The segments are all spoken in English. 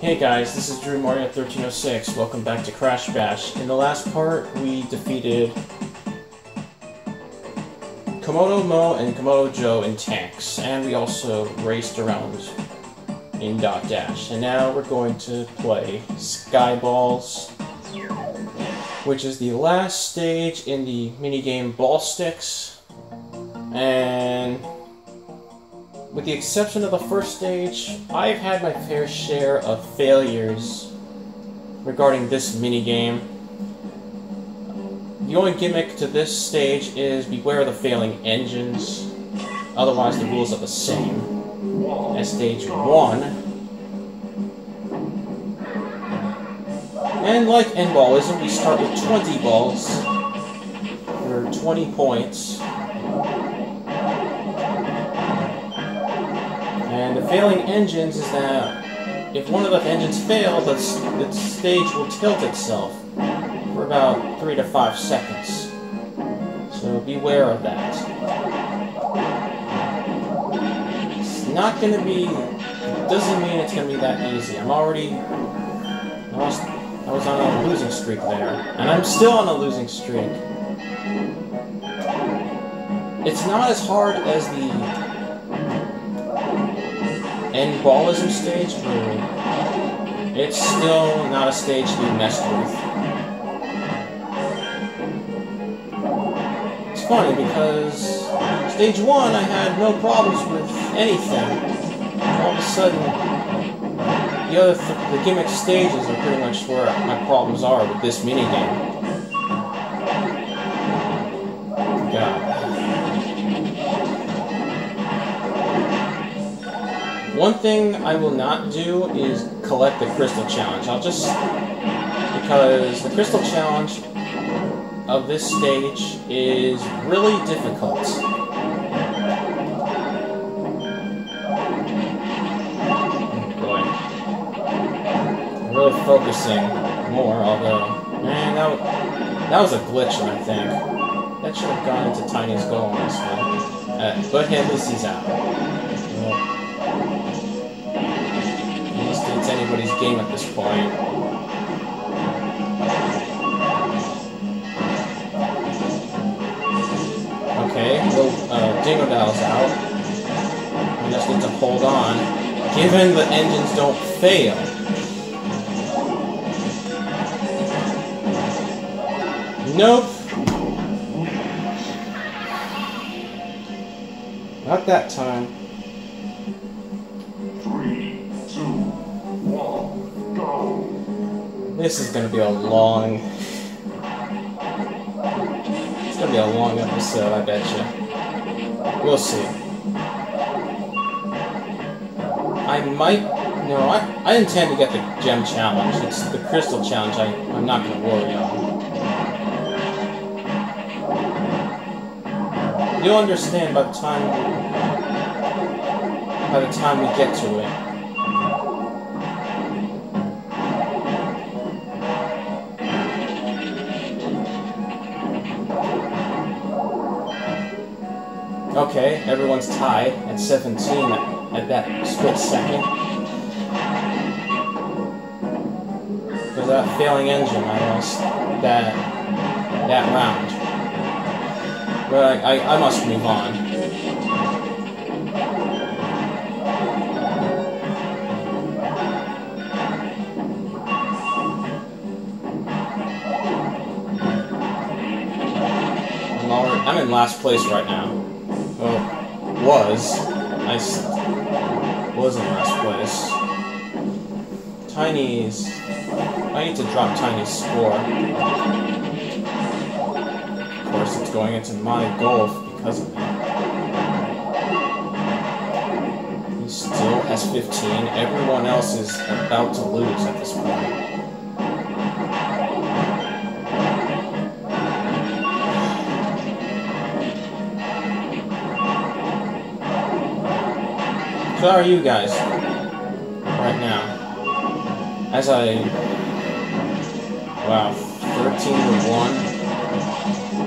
Hey guys, this is Drew Mario 1306. Welcome back to Crash Bash. In the last part, we defeated Komodo Mo and Komodo Joe in tanks, and we also raced around in Dot Dash. And now we're going to play Skyballs, which is the last stage in the minigame Ballstix. And with the exception of the first stage, I've had my fair share of failures regarding this minigame. The only gimmick to this stage is beware of the failing engines, otherwise the rules are the same as stage 1. And like N-Ballism, we start with 20 balls for 20 points. And the failing engines is that if one of the engines fail, the, the stage will tilt itself for about 3 to 5 seconds. So beware of that. It's not going to be... doesn't mean it's going to be that easy. I'm already... I was, I was on a losing streak there. And I'm still on a losing streak. It's not as hard as the N-Ballism stage, but it's still not a stage to be messed with. It's funny because stage one I had no problems with anything. All of a sudden, the other th the gimmick stages are pretty much where my problems are with this minigame. One thing I will not do is collect the Crystal Challenge. I'll just... Because the Crystal Challenge of this stage is really difficult. Oh boy. I'm really focusing more, although... Man, that, was, that was a glitch, I think. That should have gone into Tiny's goal, honestly. Uh, but at least he's out. It's anybody's game at this point. Okay, well, uh, Dingodile's out. We just need to hold on. Given the engines don't fail. Nope. Not that time. This is gonna be a long... It's gonna be a long episode, I bet you. We'll see. I might... No, I, I intend to get the gem challenge. It's the crystal challenge I, I'm not gonna worry on. You'll understand by the time... By the time we get to it. Okay, everyone's tied at 17 at, at that split second. Because that failing engine, I lost that, that round. But I, I, I must move on. I'm in last place right now. Well, was. I was in last place. Tiny's... I need to drop Tiny's score. Of course, it's going into my golf because of me. He still has 15. Everyone else is about to lose at this point. So how are you guys right now? As I wow, thirteen to one.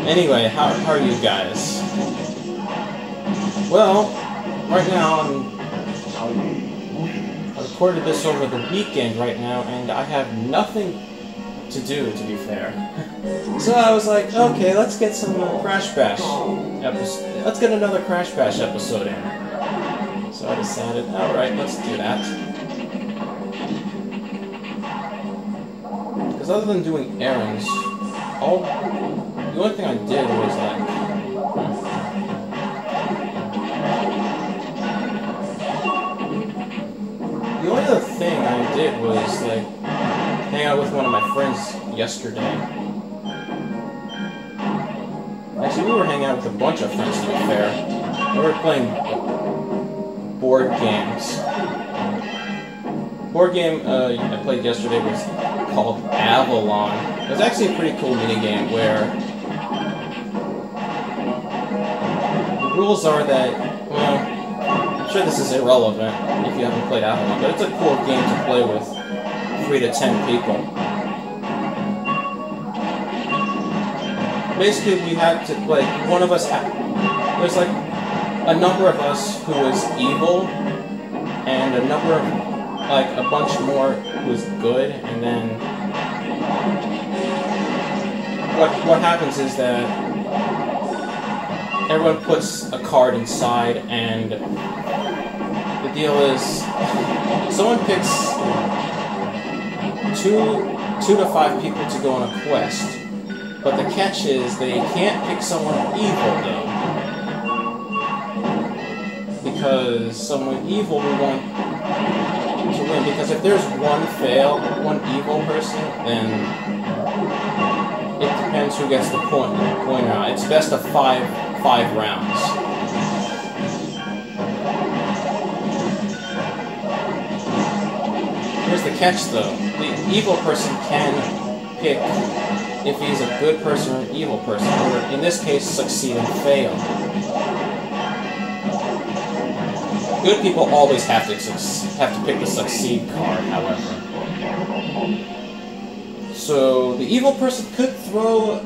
Anyway, how how are you guys? Well, right now I'm I recorded this over the weekend right now, and I have nothing to do, to be fair. so I was like, okay, let's get some Crash Bash episode. Let's get another Crash Bash episode in. So I decided, alright, let's do that. Because other than doing errands, all the only thing I did was like The only other thing I did was like hang out with one of my friends yesterday. Actually, we were hanging out with a bunch of friends to be fair. We were playing board games. Board game uh, I played yesterday was called Avalon. It was actually a pretty cool minigame where the rules are that, well, I'm sure this is irrelevant if you haven't played Avalon, but it's a cool game to play with three to ten people. Basically, we had to, like, one of us had, there's like a number of us who was evil, and a number of, like, a bunch more who was good, and then what, what happens is that everyone puts a card inside and the deal is someone picks two two to five people to go on a quest. But the catch is they can't pick someone evil though. Because someone evil will want to win. Because if there's one fail, one evil person, then it depends who gets the point point out. It's best of five five rounds. Here's the catch, though. The evil person can pick if he's a good person or an evil person, or in this case, succeed and fail. Good people always have to have to pick the succeed card, however. So the evil person could throw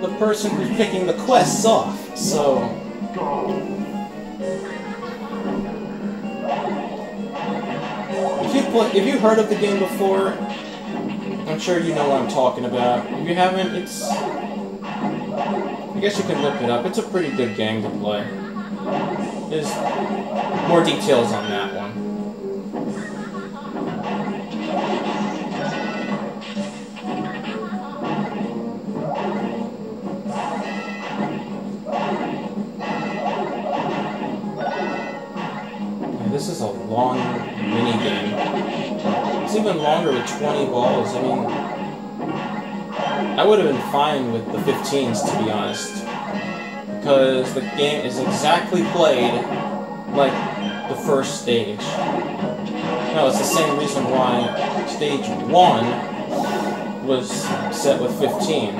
the person who's picking the quests off. So if you play, if you've heard of the game before, I'm sure you know what I'm talking about. If you haven't, it's... I guess you can look it up. It's a pretty good game to play. There's more details on that one. this is a long mini game. It's even longer with 20 balls. I mean, I would have been fine with the 15s to be honest, because the game is exactly played like the first stage. No, it's the same reason why stage 1 was set with 15.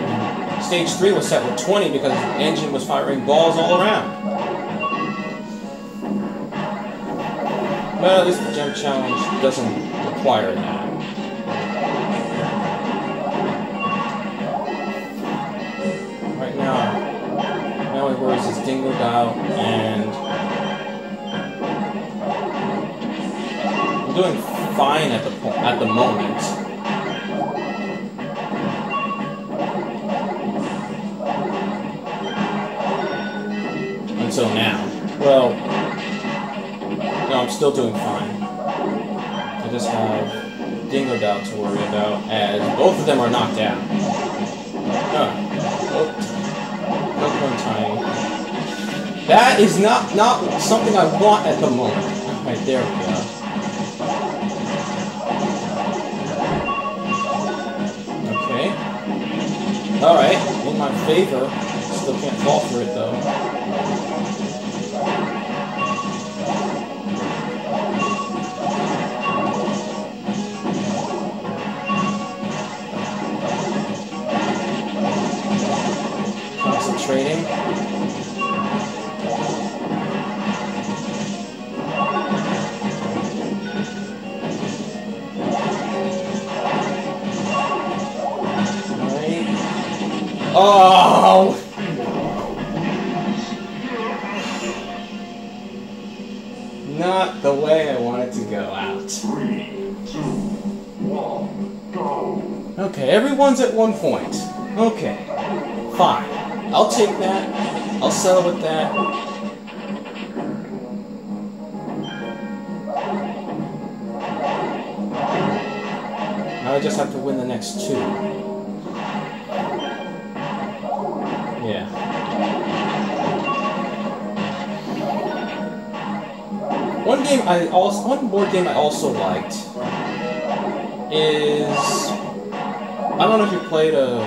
Stage 3 was set with 20 because the engine was firing balls all around. Well, at least the gem challenge doesn't require that. Only worries and I'm doing fine at the at the moment. Until now. Well, no, I'm still doing fine. I just have Dingo Dingodile to worry about, as both of them are knocked out. Huh. Oh. oh Tiny. That is not, not something I want at the moment. Right, there we go. Okay. Alright, in my favor. Still can't fall for it though. training. Oh! Not the way I wanted to go out. Three, two, one, go. Okay, everyone's at one point. Okay. Fine. I'll take that. I'll settle with that. Now I just have to win the next two. One game I also one board game I also liked is I don't know if you played a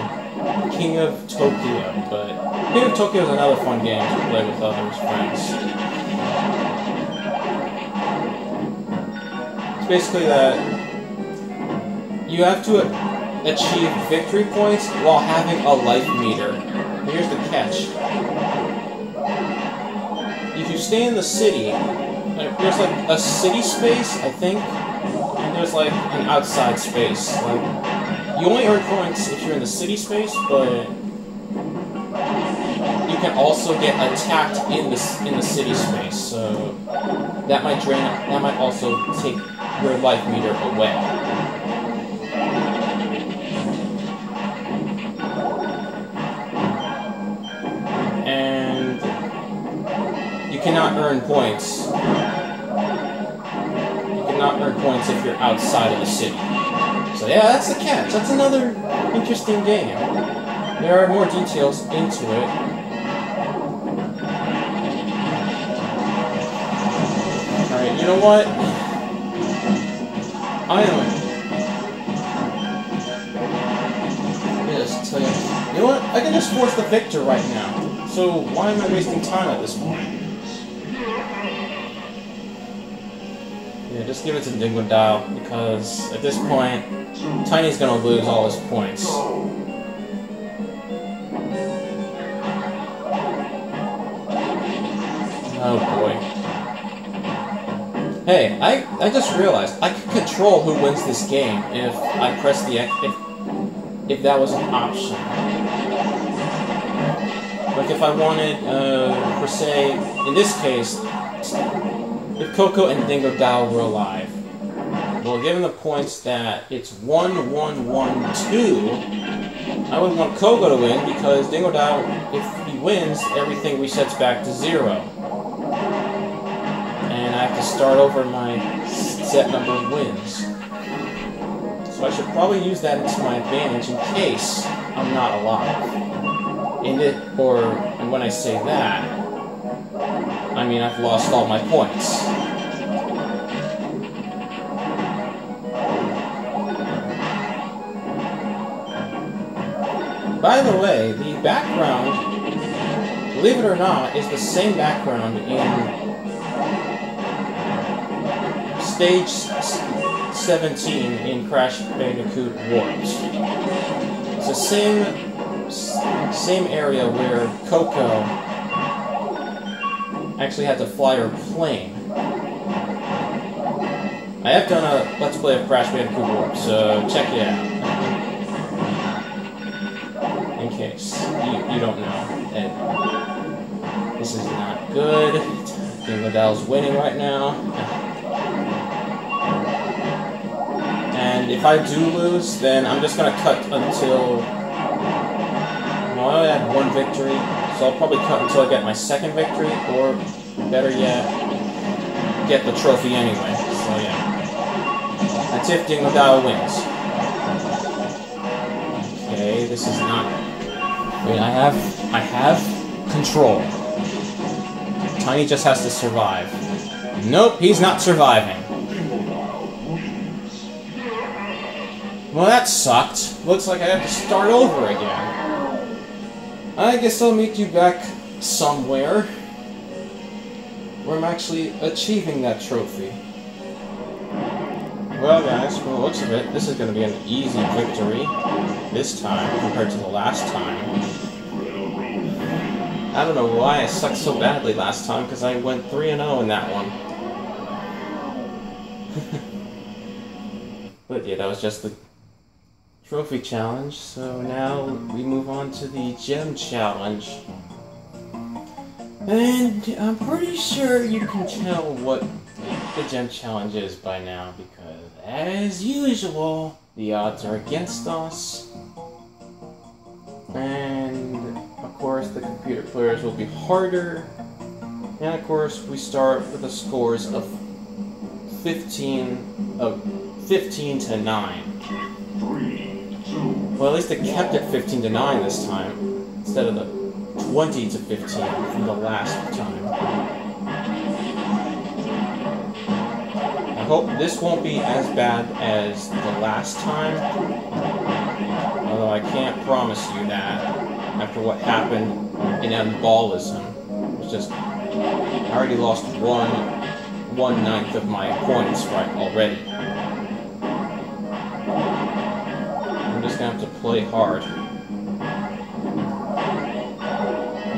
King of Tokyo, but King of Tokyo is another fun game to play with others, friends. It's basically that you have to achieve victory points while having a life meter. Here's the catch. If you stay in the city, like, there's like a city space, I think, and there's like an outside space. Like you only earn points if you're in the city space, but you can also get attacked in the in the city space. So that might drain. That might also take your life meter away. Cannot earn points. You cannot earn points if you're outside of the city. So yeah, that's the catch. That's another interesting game. There are more details into it. Alright, you know what? I am. Just tell you. You know what? I can just force the victor right now. So why am I wasting time at this point? Just give it to Dingodile because at this point, Tiny's gonna lose all his points. Oh boy. Hey, I, I just realized I could control who wins this game if I press the X, if, if that was an option. Like if I wanted, uh, per se, in this case, if Coco and Dingodile were alive, well, given the points that it's 1 1 1 2, I would want Coco to win because Dingodile, if he wins, everything resets back to 0. And I have to start over my set number of wins. So I should probably use that to my advantage in case I'm not alive. And it, or, and when I say that, I mean I've lost all my points. By the way, the background, believe it or not, is the same background in stage 17 in Crash Bandicoot Warped. It's the same same area where Coco actually had to fly her plane. I have done a Let's Play of Crash Bandicoot so check it out. In case you, you don't know. And this is not good. Dingodile's winning right now. And if I do lose, then I'm just gonna cut until. No, I only had one victory, so I'll probably cut until I get my second victory, or better yet, get the trophy anyway. So yeah. That's if Dingodile wins. Okay, this is not. Wait, I have. I have control. Tiny just has to survive. Nope, he's not surviving. Well, that sucked. Looks like I have to start over again. I guess I'll meet you back somewhere where I'm actually achieving that trophy. Well, guys, from the looks of it, this is going to be an easy victory this time compared to the last time. I don't know why I sucked so badly last time, because I went 3 0 in that one. but yeah, that was just the trophy challenge, so now we move on to the gem challenge. And I'm pretty sure you can tell what the gem challenge is by now because, as usual, the odds are against us. And, of course, the computer players will be harder. And, of course, we start with the scores of 15, of 15 to 9. Three, Well, at least they kept it 15 to 9 this time, instead of the 20 to 15 from the last time. I hope this won't be as bad as the last time, although I can't promise you that after what happened in N. Ballism. It's just, I already lost one, one ninth of my points right already. Just gonna play hard.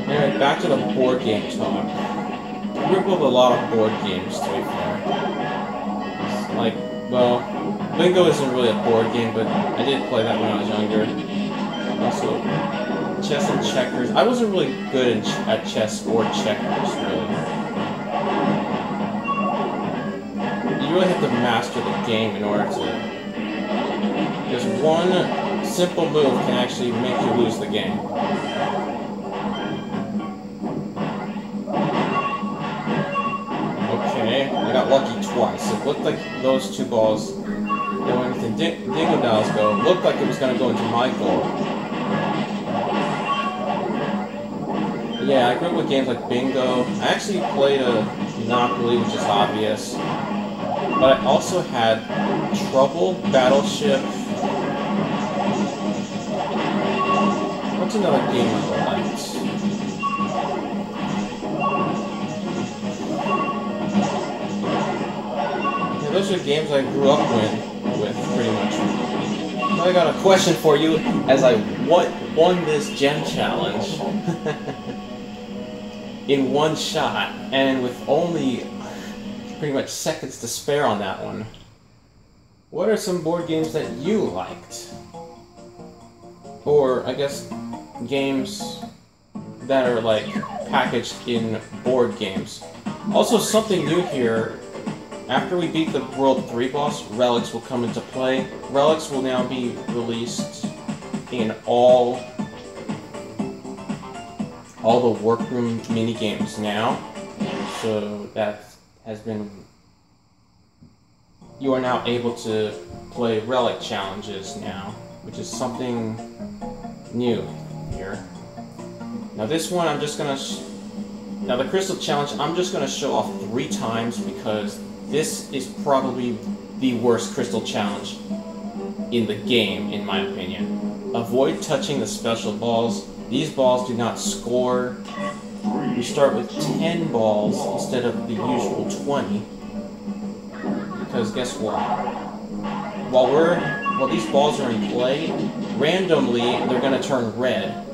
Anyway, back to the board game talk. We up a lot of board games, to be fair. Like, well, Bingo isn't really a board game, but I did play that when I was younger. Also, chess and checkers. I wasn't really good ch- at chess or checkers, really. You really have to master the game in order to because one simple move can actually make you lose the game. Okay, I got lucky twice. It looked like those two balls went into Di- Dingodile's go looked like it was going to go into my goal. Yeah, I grew up with games like Bingo. I actually played a Monopoly, which is obvious. But I also had Trouble, Battleship. Those are games I grew up with, with pretty much. Now I got a question for you as I won, won this gem challenge in one shot and with only pretty much seconds to spare on that one. What are some board games that you liked? Or, I guess, games that are like packaged in board games. Also, something new here. After we beat the World 3 boss, Relics will come into play. Relics will now be released in all all the warp room mini games now. So that has been you are now able to play relic challenges now, which is something new here. Now this one I'm just gonna now the crystal challenge I'm just gonna show off three times because this is probably the worst crystal challenge in the game in my opinion. Avoid touching the special balls. These balls do not score. We start with 10 balls instead of the usual 20. Because guess what? While we're while these balls are in play, randomly they're gonna turn red.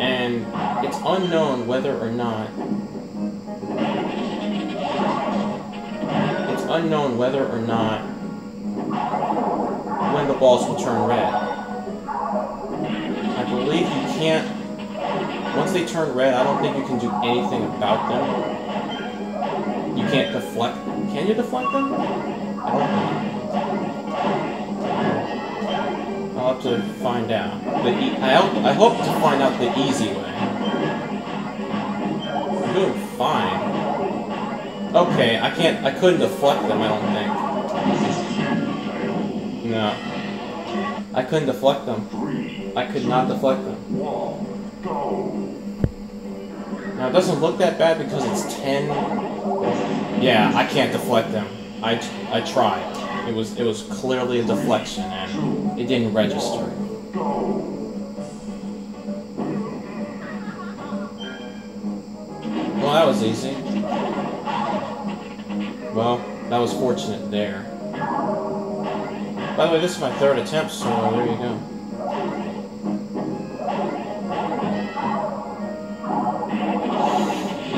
And it's unknown whether or not it's unknown whether or not when the balls will turn red. I believe you can't once they turn red, I don't think you can do anything about them. You can't deflect. Can you deflect them? I don't know. I'll have to find out. The e I, hope, I hope to find out the easy way. I'm doing fine. Okay, I can't. I couldn't deflect them. I don't think. No. I couldn't deflect them. I could not deflect them. Now it doesn't look that bad because it's 10. Yeah, I can't deflect them. I, I tried. It was it was clearly a deflection and it didn't register. Well, that was easy. Well, that was fortunate there. By the way, this is my third attempt, so uh, there you go.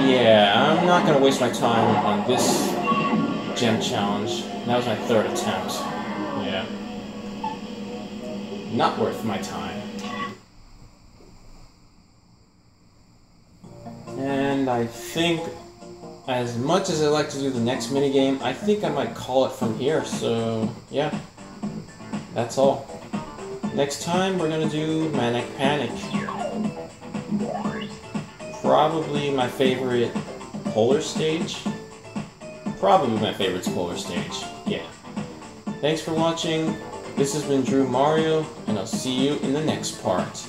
Yeah, I'm not gonna waste my time on this gem challenge. That was my third attempt. Yeah. Not worth my time. And I think as much as I like to do the next minigame, I think I might call it from here, so yeah. That's all. Next time we're gonna do Manic Panic. Probably my favorite polar stage. Probably my favorite polar stage, yeah. Thanks for watching. This has been Drew Mario, and I'll see you in the next part.